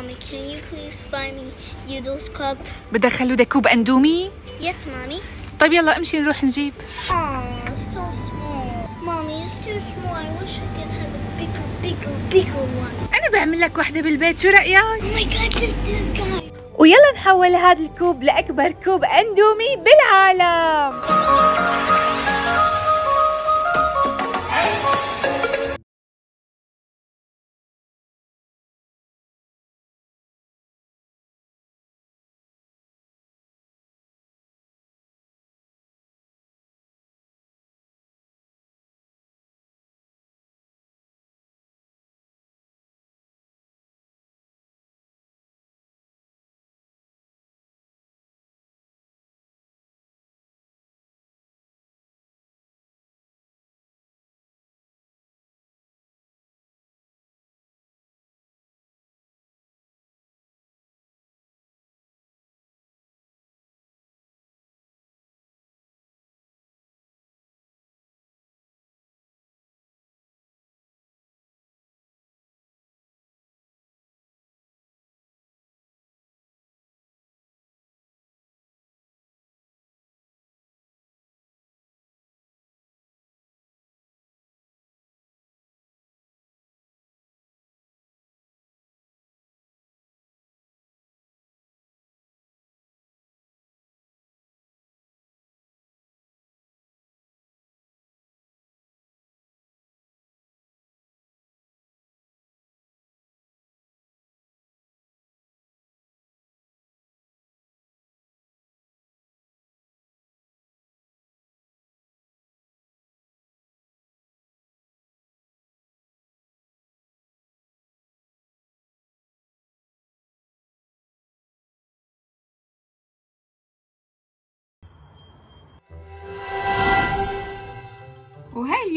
Mommy, can you please buy me Noodles cup? بدك خلودة كوب اندومي Yes, Mommy. طيب يلا امشي نروح نجيب Oh, so small. Mommy, it's too small. I wish I could have a bigger, bigger, bigger one. أنا بعمل لك وحده بالبيت شو رايك Oh my god, just this guy. ويلا نحول هذا الكوب لاكبر كوب اندومي بالعالم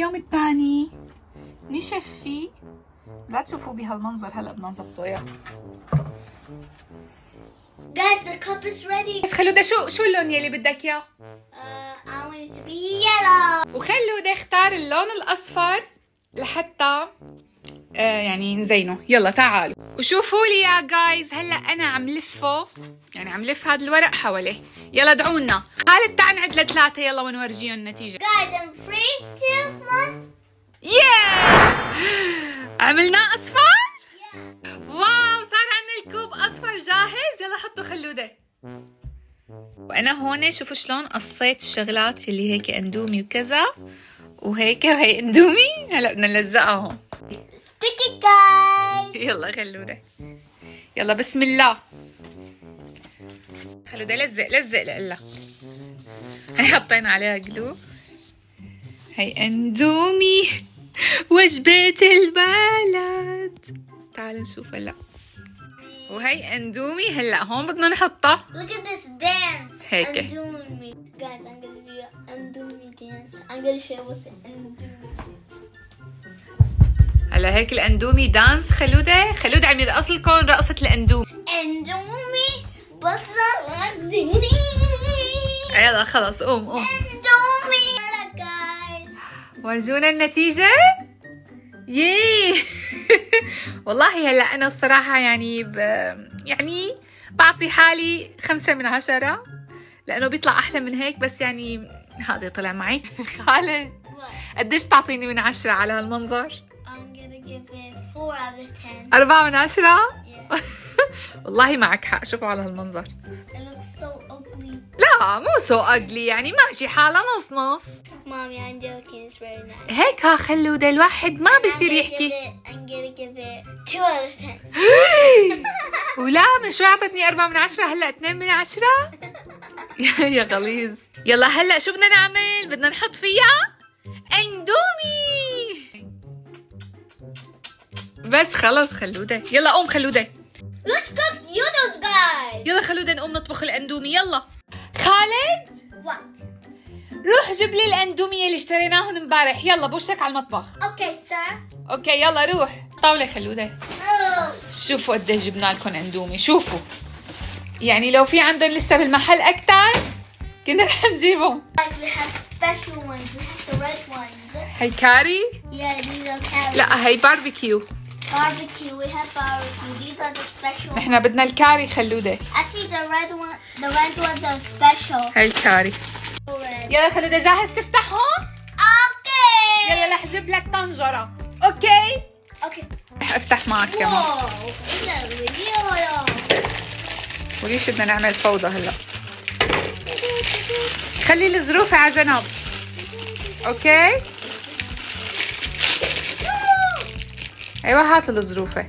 اليوم الثاني. نشف فيه. لا تشوفوا بهالمنظر هلا بدنا نظبطه يلا Guys, the cup is ready. بس خلودة شو شو اللون يلي بدك إياه؟ Uh, I want it to be yellow. وخلودة اختار اللون الأصفر لحتى آه يعني نزينه. يلا تعالوا. وشوفوا لي يا جايز هلا أنا عم لفه. يعني عم لف هذا الورق حواليه يلا ادعونا خالد تعال نعد لثلاثة يلا ونورجيهم النتيجة. Guys, I'm three, two, one. ياه عملناه أصفر؟ Yeah. واو صار عندنا الكوب أصفر جاهز. يلا حطوا خلوده. وأنا هون شوفوا شلون قصيت الشغلات اللي هيك أندومي وكذا. وهيك وهي أندومي. هلا بدنا نلزقها هون. It, guys. يلا خلوده. يلا بسم الله. خلوده لزق لزق لقلا هي حطينا عليها جلو هي اندومي وجبة البلد تعالوا نشوف هلا وهي اندومي هلا هون بدنا نحطها Look at this dance. Heck. Undo me. Guys, I'm gonna do an undo me dance. I'm gonna share what's an undo me dance. هلا هيك الأندومي دانس خلوده خلود عم يرقص لكم رقصة الأندومي عدني. يلا خلص قوم قوم. ورجونا النتيجة ياي والله هلا أنا الصراحة يعني ب... يعني بعطي حالي خمسة من عشرة لأنه بيطلع أحلى من هيك بس يعني هذا طلع معي خالد? قديش تعطيني من عشرة على هالمنظر؟ I'm gonna give it four out of ten. أربعة من عشرة؟ Yeah. والله معك حق شوفوا على هالمنظر. لا مو سو أقلي يعني ماشي حالة نص نص. Mommy, I'm joking. It's very nice. هيك ها خلودة الواحد ما بصير يحكي. ولا من شو اعطتني أربعة من عشرة؟ هلا اثنين من عشرة؟ يا غليظ. يلا هلا شو بدنا نعمل؟ بدنا نحط فيها اندومي. بس خلص خلودة. يلا قوم خلودة. Let's cook noodles, guys. يلا خلودة نقوم نطبخ الأندومي يلا خالد What? روح جيب لي الاندومي اللي اشتريناهم امبارح يلا بوشك على المطبخ Okay, sir. okay يلا روح طاولة خلودة Oh. شوفوا قد إيش جبنا لكم أندومي شوفوا يعني لو في عندهم لسه بالمحل أكتر كنا رح نجيبهم. هي كاري. لا هي barbecue barbecue. We have barbecue. These are the special. نحن بدنا الكاري خلودة Actually, the red one, the red ones are special. هاي الكاري. يلا خلودة جاهز تفتحهم Okay. يلا رح أجيب لك طنجرة okay Okay. رح افتح معك كمان real? وليش بدنا نعمل فوضى هلا خلي الظروف على جنب أوكي أيوه هات الظروفة.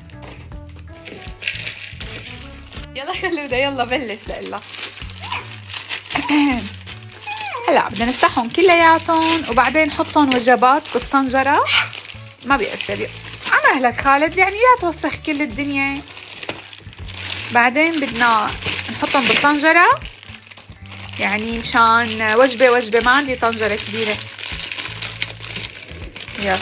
يلا خلوده يلا بلش لإلا هلا بدنا نفتحهم كلياتهم وبعدين نحطهم وجبات بالطنجرة ما بيأثر. على مهلك خالد يعني لا توسخ كل الدنيا. بعدين بدنا نحطهم بالطنجرة يعني مشان وجبة وجبة ما عندي طنجرة كبيرة. يلا.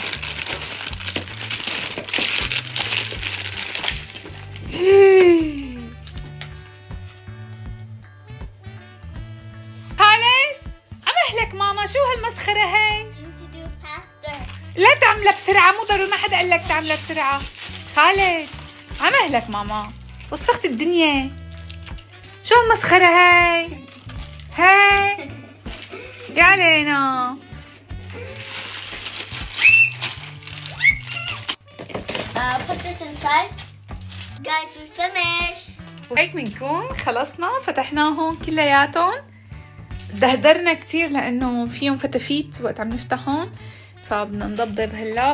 ما حدا قال لك تعملها بسرعة. خالد عمهلك ماما. وسخت الدنيا. شو هالمسخرة هاي؟ هاي. يا علينا. Uh, put this inside. Guys, we finished. وهيك بنكون خلصنا فتحناهم كلياتهم. دهدرنا كتير لأنه فيهم فتافيت وقت عم نفتحهم فبدنا نضبضب هلا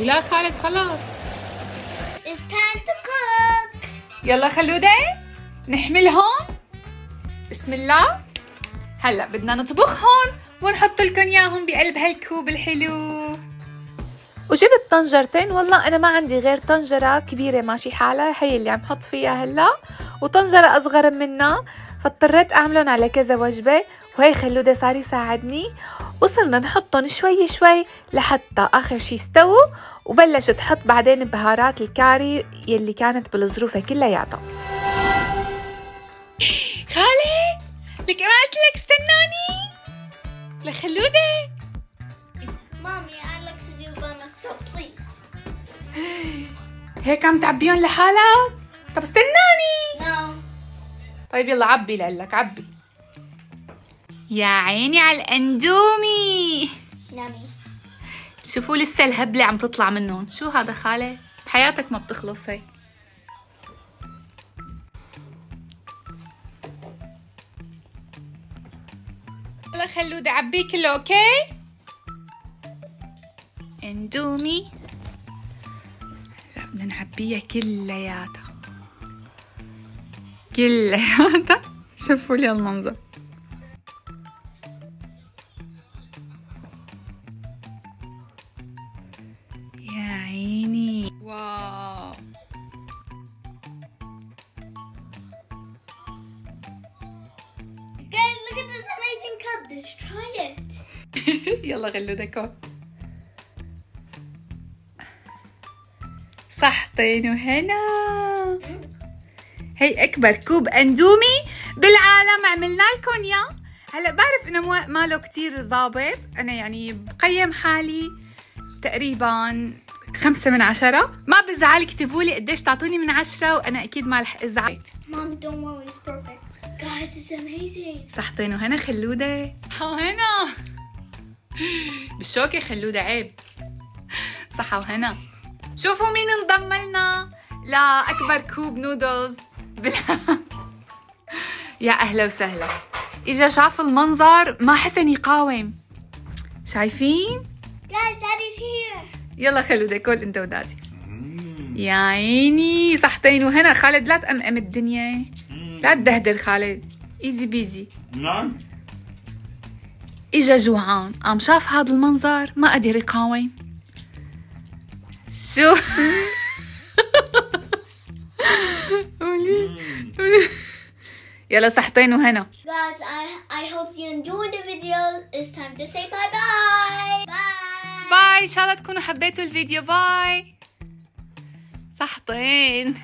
ولا خالد خلاص. It's time to cook. يلا خلودة نحملهم بسم الله. هلا بدنا نطبخهم ونحط لكم إياهم بقلب هالكوب الحلو. وجبت طنجرتين. والله أنا ما عندي غير طنجرة كبيرة ماشي حالها هي اللي عم حط فيها هلا وطنجرة أصغر منها. فاضطريت أعملهم على كذا وجبة. وهي خلوده صار يساعدني. وصرنا نحطهم شوي شوي لحتى آخر شي استووا وبلشت تحط بعدين بهارات الكاري يلي كانت بالظروفة كلياتها. خالد لك أنا قلت لك استناني لخلوده Mommy, I'd like to do it by myself, please. هيك عم تعبيهم لحالك؟ طب استناني. No. طيب يلا عبي لقلك عبي. يا عيني على الاندومي. Yummy. شوفوا لسه الهبلة عم تطلع منهم. شو هذا خالة؟ بحياتك ما بتخلص هيك يلا خلودة عبيه كله okay؟ اندومي. هلا بدنا نعبيها كلياتها. كلياتها. شوفوا لي المنظر. Let's try it. يلا غلودة كون صحتين وهنا هي أكبر كوب أندومي بالعالم. عملنا لكم إياه هلا بعرف إنه مو- ماله كتير ضابط. أنا يعني بقيم حالي تقريبا خمسة من عشرة. ما بزعل اكتبوا لي قديش تعطوني من عشرة وأنا أكيد ما رح أزعل. Mom, don't worry, it's perfect. Guys, it's amazing. صحتين وهنا خلودة. وهنا بالشوكة خلودة عيب. صحة وهنا. شوفوا مين انضم لنا لأكبر كوب نودلز. بال... يا أهلا وسهلا. إجا شاف المنظر. ما حسن يقاوم. شايفين؟ Guys, Daddy's here. يلا خلودة كل انت ودادي يا عيني. صحتين. وهنا خالد لا تأمأم الدنيا. لا تدهدر خالد. easy peasy نعم. إجا جوعان. قام شاف هذا المنظر ما قدر يقاوم شو؟ قولي. يلا صحتين وهنا. Guys, I, I hope you enjoyed the video. It's time to say bye-bye. Bye. Bye إن شاء الله تكونوا حبيتوا الفيديو. Bye تحطين